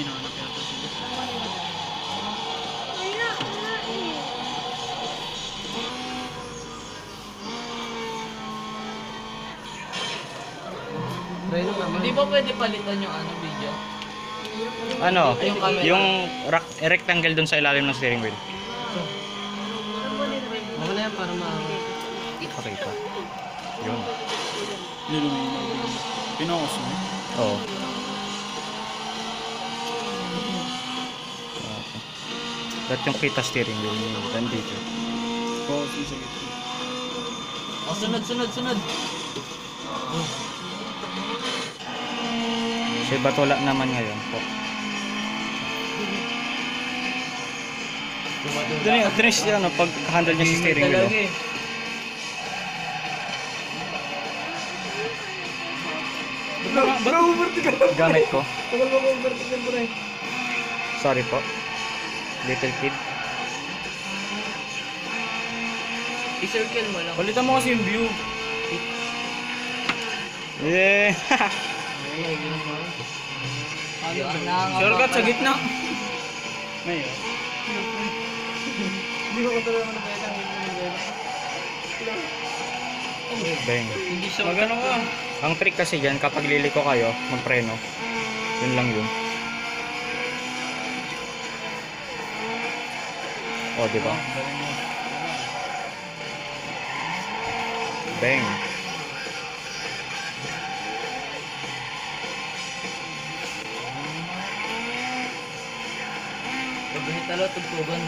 nanak yata sila. Wala, wala eh. Try nung naman. Hindi ba pwede palitan yung ano video? Ano? Ay, yung camera. Yung rac- rectangle dun sa ilalim ng steering wheel. Na yan para ma... Okay pa. Yun. Niluminaw mo? Oo. Ba't yung kita steering wheel niyo? Nandito. Oo, sige, sige. Oh, sunod, sunod, sunod. Si Batula naman ngayon po. Doon yung yung siya, ano, pag handle niya sa steering wheel. Oh. eh. Bro, vertical! Gamit ko. Eh. Sorry po. Little kid. I-circle mo lang. Palitan mo kasi yung view. Yeah! Shortcut sa gitna. May oh. Hindi ko talaga na kaya Bang. Hindi siya Magano ka? Ang trick kasi dyan, kapag liliko kayo, magpreno. Yun lang yun. O, di ba? Bang. Pag talo, tugtugan.